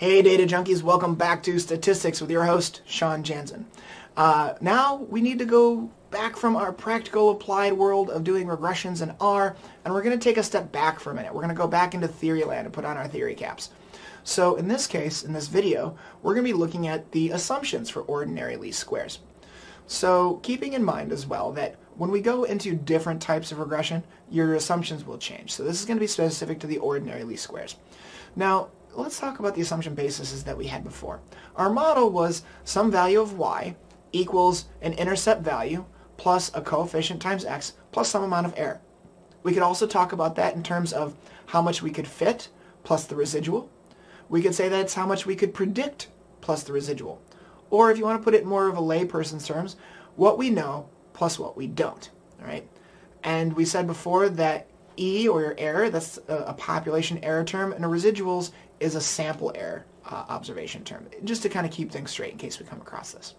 Hey data junkies, welcome back to Statistics with your host, Shawn Janzen. Uh, now we need to go back from our practical applied world of doing regressions in R, and we're going to take a step back for a minute. We're going to go back into theory land and put on our theory caps. So in this case, in this video, we're going to be looking at the assumptions for ordinary least squares. So keeping in mind as well that when we go into different types of regression, your assumptions will change. So this is going to be specific to the ordinary least squares. Now, let's talk about the assumption bases that we had before. Our model was some value of y equals an intercept value plus a coefficient times x plus some amount of error. We could also talk about that in terms of how much we could fit plus the residual. We could say that's how much we could predict plus the residual. Or if you want to put it more of a layperson's terms, what we know plus what we don't. All right? And we said before that E, or your error, that's a, population error term, and a residuals is a sample error uh, observation term, just to kind of keep things straight in case we come across this.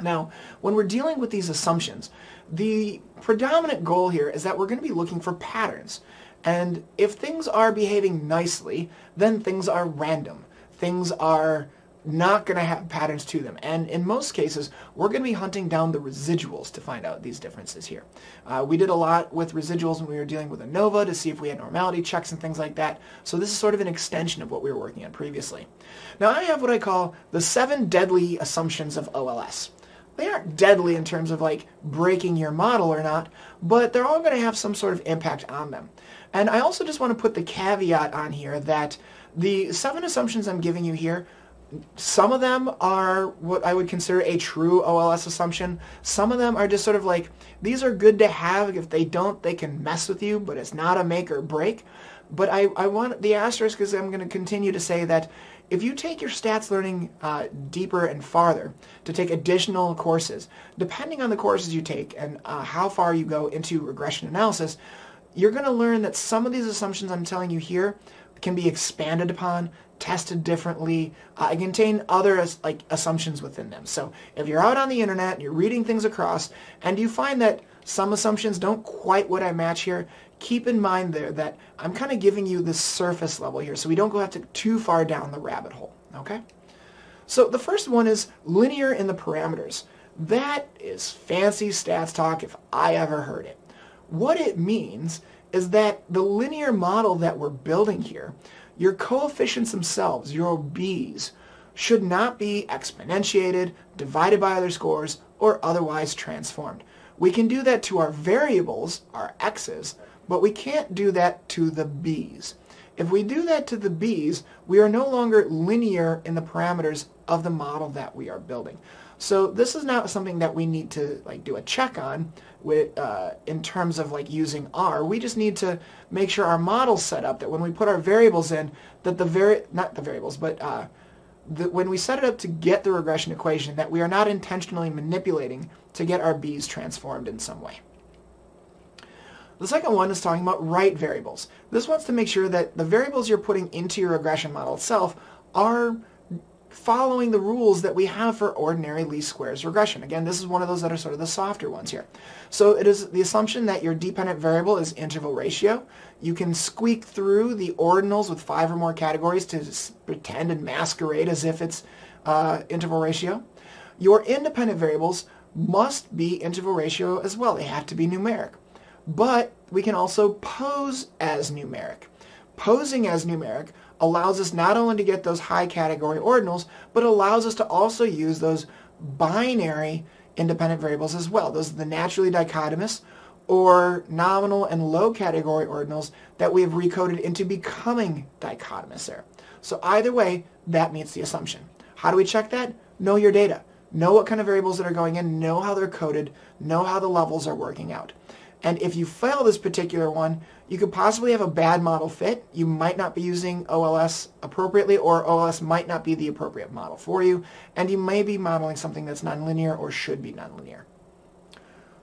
Now, when we're dealing with these assumptions, the predominant goal here is that we're going to be looking for patterns. And if things are behaving nicely, then things are random. Things are not going to have patterns to them. And in most cases, we're going to be hunting down the residuals to find out these differences here. Uh, we did a lot with residuals when we were dealing with ANOVA to see if we had normality checks and things like that. So this is sort of an extension of what we were working on previously. Now I have what I call the seven deadly assumptions of OLS. They aren't deadly in terms of like breaking your model or not, but they're all going to have some sort of impact on them. And I also just want to put the caveat on here that the seven assumptions I'm giving you here some of them are what I would consider a true OLS assumption. Some of them are just sort of like, these are good to have. If they don't, they can mess with you, but it's not a make or break. But I, I want the asterisk because I'm going to continue to say that if you take your stats learning uh, deeper and farther to take additional courses, depending on the courses you take and uh, how far you go into regression analysis, you're going to learn that some of these assumptions I'm telling you here can be expanded upon, tested differently, uh, and contain other like assumptions within them. So if you're out on the internet and you're reading things across and you find that some assumptions don't quite what I match here, keep in mind there that I'm kind of giving you the surface level here so we don't go have to too far down the rabbit hole, okay? So the first one is linear in the parameters. That is fancy stats talk if I ever heard it. What it means is that the linear model that we're building here, your coefficients themselves, your b's, should not be exponentiated, divided by other scores, or otherwise transformed. We can do that to our variables, our x's, but we can't do that to the b's. If we do that to the b's, we are no longer linear in the parameters of the model that we are building. So this is not something that we need to like do a check on with uh, in terms of like using R. We just need to make sure our model's set up that when we put our variables in, that the vari not the variables, but uh, the, when we set it up to get the regression equation, that we are not intentionally manipulating to get our b's transformed in some way. The second one is talking about right variables. This wants to make sure that the variables you're putting into your regression model itself are following the rules that we have for ordinary least squares regression. Again, this is one of those that are sort of the softer ones here. So it is the assumption that your dependent variable is interval ratio. You can squeak through the ordinals with five or more categories to pretend and masquerade as if it's uh, interval ratio. Your independent variables must be interval ratio as well. They have to be numeric. But we can also pose as numeric. Posing as numeric allows us not only to get those high category ordinals, but allows us to also use those binary independent variables as well. Those are the naturally dichotomous or nominal and low category ordinals that we have recoded into becoming dichotomous there. So either way, that meets the assumption. How do we check that? Know your data. Know what kind of variables that are going in, know how they're coded, know how the levels are working out. And if you fail this particular one, you could possibly have a bad model fit. You might not be using OLS appropriately, or OLS might not be the appropriate model for you, and you may be modeling something that's nonlinear or should be nonlinear.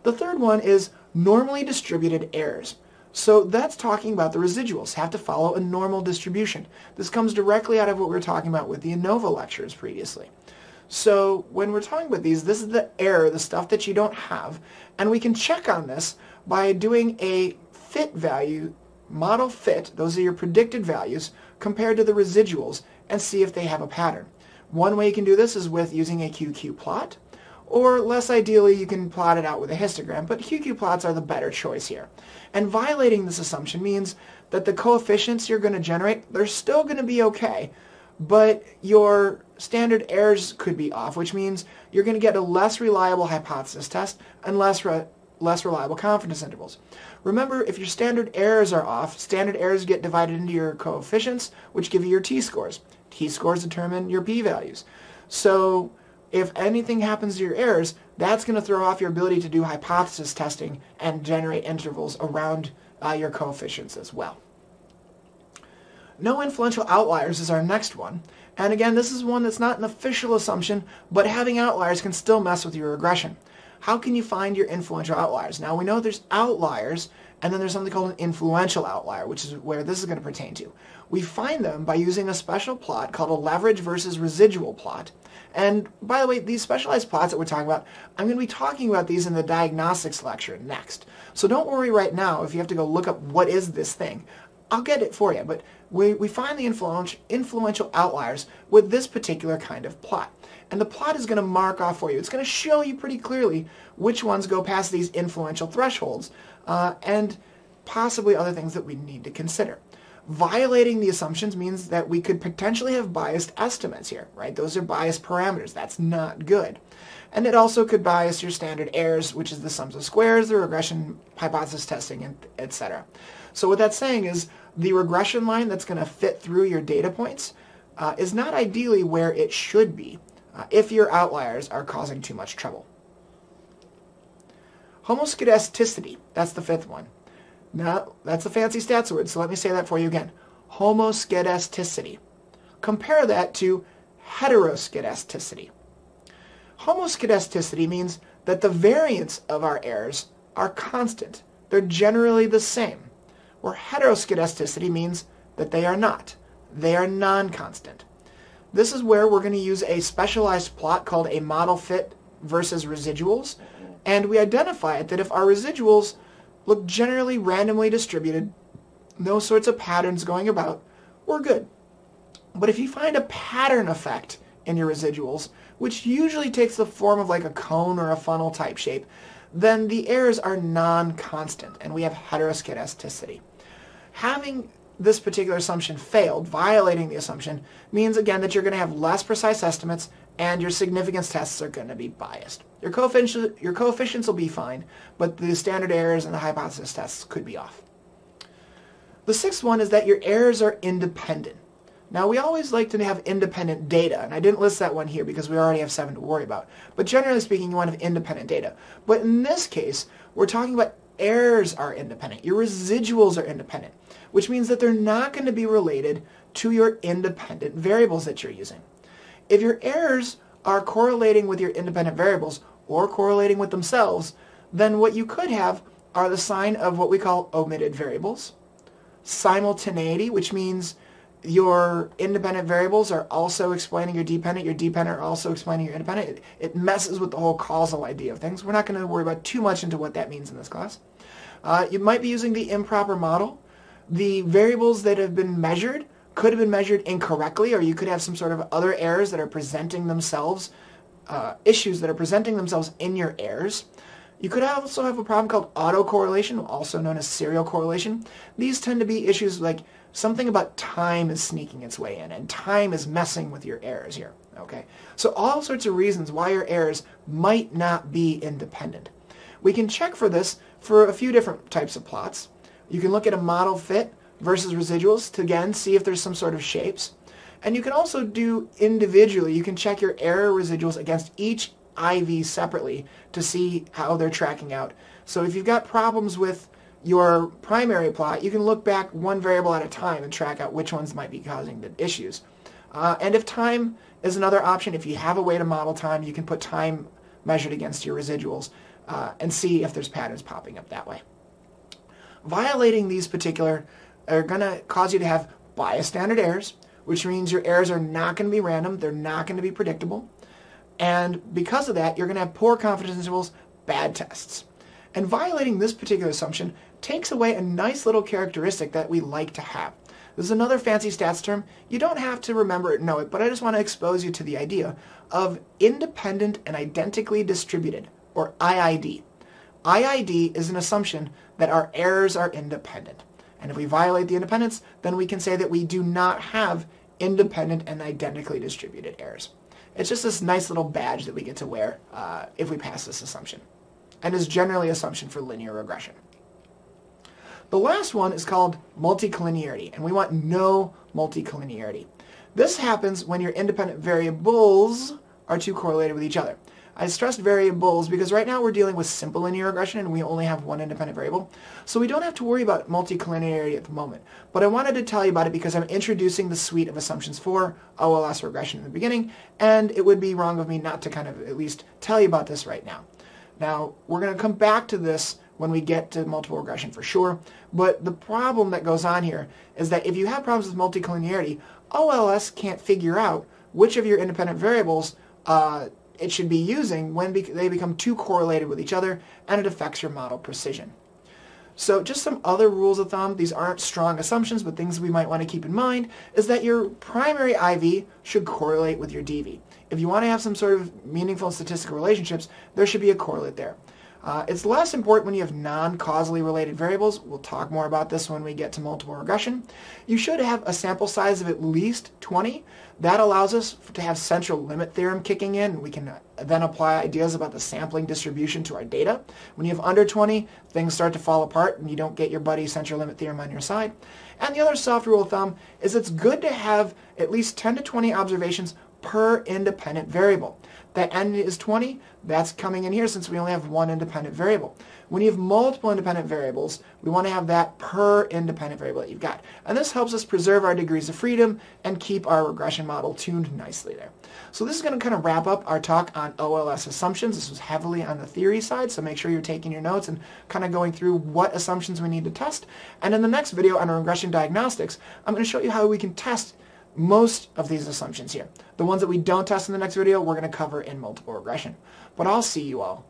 The third one is normally distributed errors. So that's talking about the residuals have to follow a normal distribution. This comes directly out of what we were talking about with the ANOVA lectures previously. So when we're talking about these, this is the error, the stuff that you don't have, and we can check on this by doing a fit value, model fit, those are your predicted values, compared to the residuals, and see if they have a pattern. One way you can do this is with using a QQ plot, or less ideally you can plot it out with a histogram, but QQ plots are the better choice here. And violating this assumption means that the coefficients you're going to generate, they're still going to be okay, but your standard errors could be off, which means you're going to get a less reliable hypothesis test and less, re less reliable confidence intervals. Remember, if your standard errors are off, standard errors get divided into your coefficients, which give you your t-scores. T-scores determine your p-values. So if anything happens to your errors, that's going to throw off your ability to do hypothesis testing and generate intervals around uh, your coefficients as well. No influential outliers is our next one. And again, this is one that's not an official assumption, but having outliers can still mess with your regression. How can you find your influential outliers? Now we know there's outliers, and then there's something called an influential outlier, which is where this is going to pertain to. We find them by using a special plot called a leverage versus residual plot. And by the way, these specialized plots that we're talking about, I'm going to be talking about these in the diagnostics lecture next. So don't worry right now if you have to go look up what is this thing. I'll get it for you, but we, we find the influential outliers with this particular kind of plot. And the plot is going to mark off for you. It's going to show you pretty clearly which ones go past these influential thresholds uh, and possibly other things that we need to consider. Violating the assumptions means that we could potentially have biased estimates here, right? Those are biased parameters. That's not good. And it also could bias your standard errors, which is the sums of squares, the regression hypothesis testing, etc. So what that's saying is the regression line that's going to fit through your data points uh, is not ideally where it should be uh, if your outliers are causing too much trouble. Homoscedasticity, that's the fifth one. Now, that's a fancy stats word, so let me say that for you again. Homoscedasticity. Compare that to heteroscedasticity. Homoscedasticity means that the variance of our errors are constant. They're generally the same. Where heteroskedasticity means that they are not. They are non-constant. This is where we're going to use a specialized plot called a model fit versus residuals. And we identify it that if our residuals look generally randomly distributed, no sorts of patterns going about, we're good. But if you find a pattern effect in your residuals, which usually takes the form of like a cone or a funnel type shape, then the errors are non-constant and we have heteroskedasticity. Having this particular assumption failed, violating the assumption, means again that you're going to have less precise estimates and your significance tests are going to be biased. Your, coefficient, your coefficients will be fine, but the standard errors and the hypothesis tests could be off. The sixth one is that your errors are independent. Now we always like to have independent data, and I didn't list that one here because we already have seven to worry about. But generally speaking, you want to have independent data. But in this case, we're talking about errors are independent. Your residuals are independent, which means that they're not going to be related to your independent variables that you're using. If your errors are correlating with your independent variables or correlating with themselves, then what you could have are the sign of what we call omitted variables, simultaneity, which means your independent variables are also explaining your dependent, your dependent are also explaining your independent. It, it messes with the whole causal idea of things. We're not going to worry about too much into what that means in this class. Uh, you might be using the improper model. The variables that have been measured could have been measured incorrectly, or you could have some sort of other errors that are presenting themselves, uh, issues that are presenting themselves in your errors. You could also have a problem called autocorrelation, also known as serial correlation. These tend to be issues like something about time is sneaking its way in, and time is messing with your errors here. Okay, so all sorts of reasons why your errors might not be independent. We can check for this for a few different types of plots. You can look at a model fit versus residuals to again see if there's some sort of shapes. And you can also do individually, you can check your error residuals against each IV separately to see how they're tracking out. So if you've got problems with your primary plot, you can look back one variable at a time and track out which ones might be causing the issues. Uh, and if time is another option, if you have a way to model time, you can put time measured against your residuals uh, and see if there's patterns popping up that way. Violating these particular are going to cause you to have bias standard errors, which means your errors are not going to be random, they're not going to be predictable, and because of that, you're going to have poor confidence intervals, bad tests. And violating this particular assumption takes away a nice little characteristic that we like to have. This is another fancy stats term. You don't have to remember it, know it, but I just want to expose you to the idea of independent and identically distributed, or IID. IID is an assumption that our errors are independent. And if we violate the independence, then we can say that we do not have independent and identically distributed errors. It's just this nice little badge that we get to wear uh, if we pass this assumption, and is generally assumption for linear regression. The last one is called multicollinearity, and we want no multicollinearity. This happens when your independent variables are too correlated with each other. I stressed variables because right now we're dealing with simple linear regression and we only have one independent variable. So we don't have to worry about multicollinearity at the moment. But I wanted to tell you about it because I'm introducing the suite of assumptions for OLS regression in the beginning and it would be wrong of me not to kind of at least tell you about this right now. Now, we're going to come back to this when we get to multiple regression for sure. But the problem that goes on here is that if you have problems with multicollinearity, OLS can't figure out which of your independent variables uh, it should be using when they become too correlated with each other and it affects your model precision. So just some other rules of thumb, these aren't strong assumptions, but things we might want to keep in mind is that your primary IV should correlate with your DV. If you want to have some sort of meaningful statistical relationships, there should be a correlate there. Uh, it's less important when you have non-causally related variables. We'll talk more about this when we get to multiple regression. You should have a sample size of at least 20. That allows us to have central limit theorem kicking in. We can then apply ideas about the sampling distribution to our data. When you have under 20, things start to fall apart and you don't get your buddy central limit theorem on your side. And the other soft rule of thumb is it's good to have at least 10 to 20 observations per independent variable. That n is 20, that's coming in here since we only have one independent variable. When you have multiple independent variables, we want to have that per independent variable that you've got. And this helps us preserve our degrees of freedom and keep our regression model tuned nicely there. So this is going to kind of wrap up our talk on OLS assumptions. This was heavily on the theory side, so make sure you're taking your notes and kind of going through what assumptions we need to test. And in the next video on regression diagnostics, I'm going to show you how we can test most of these assumptions here. The ones that we don't test in the next video, we're going to cover in multiple regression. But I'll see you all.